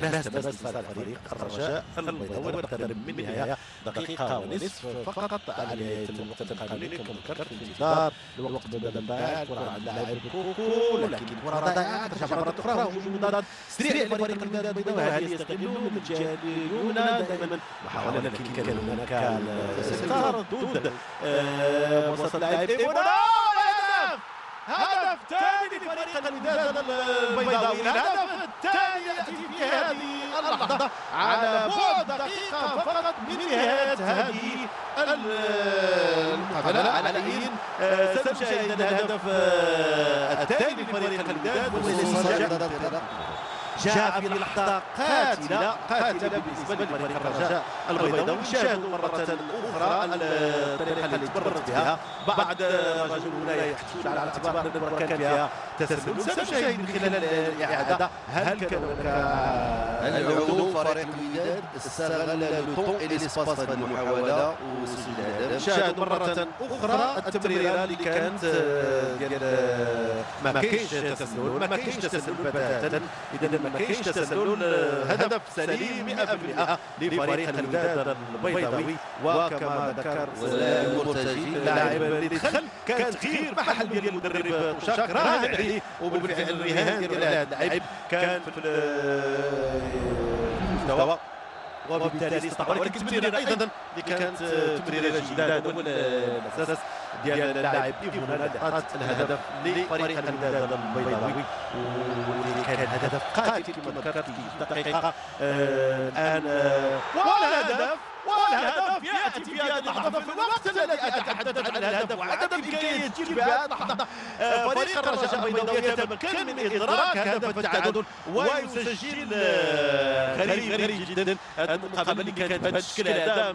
لا تمس فريق الرجاء البيضاوي واقترب من النهايه دقيقة ونصف فقط على الوقت القانوني كما ذكرت في انتظار الوقت بدل ضايع الكره عند لاعب كوكو لكن الكره ضايعه ترجع مره أخرى هجوم مضاد سريع لفريق الوداد البيضاوي هل يستغلون من الجهه اليمنى دائما. محاوله لكن كان هناك تردد وسط لاعب هدف! ثاني لفريق الوداد البيضاوي الهدف الثاني ياتي هذه اللحظة على بعد دقيقة فقط من نهاية هذه المقابله على اين سنشاهد الهدف الثاني لفريق الوداد جاء في لحظة قاتلة. قاتلة بالنسبة لفريق الرجاء. البيضاوي شاهدوا مرة أخرى الطريقة التي تمرت بها. بعد رجل هنا يحتفون على اعتبار أن المباراة كان فيها تسلل سنشاهد من خلال الإعادة. هل كان هناك العودة فريق الوداد استغل لو طون اي ليسباس في المحاولة وسجل الهدف. شاهدوا مرة أخرى التمريرة اللي كانت ديال ما كاينش تسلل ما كاينش تسلل بتاتا إذا ما كاينش تسلل هدف سليم 100% لفريق الوداد البيضاوي. وكما ذكر مرتجي اللاعب اللي دخل كان تغيير محل ديال المدرب تشاك راهن عليه وبالفعل الرهان ديال اللاعب كان في المستوى. وبالتالي استطاع ولكن التمريره أيضا اللي كانت تمريرة جيده هذا هو الاساس ديال اللاعب ايفونا اللي الهدف لفريق الوداد البيضاوي. واللي كان هدف قاتل كما ذكرت في دقيقة. الآن والهدف والهدف ياتي في هذه اللحظه في الوقت الذي أتحدث عن الهدف وعدم امكانيه تسجيل بهذه اللحظه فريق الرجاء البيضاوي يتمكن من إدراك هدف التعادل ويسجل غريب غريب جدا. المقابله اللي كانت بهذا الشكل هذا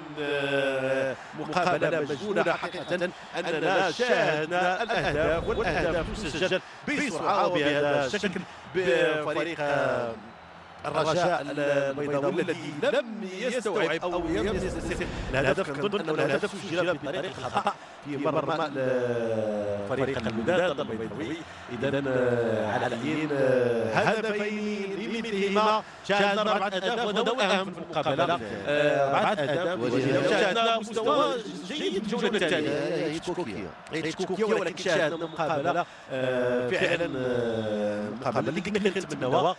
مقابلة مجنونة حقيقة أننا شاهدنا الأهداف والأهداف تسجل بسرعة وبهذا الشكل بفريق الرجاء البيضاوي الذي لم يستوعب أو لم يستسيغ الهدف كنظن انه الهدف سجل بطريقه خطا في مرمى فريق الوداد البيضاوي. اذا على العين هدفين لمثلهما شاهدنا اربعه اهداف وهذا هو الاهم في المقابلة. اربعه اهداف وشاهدنا مستوى جيد الجوله الثانية هيتشكوكية هيتشكوكية ولكن شاهدنا مقابلة. فعلا مقابلة. اللي كنا كنتمناوها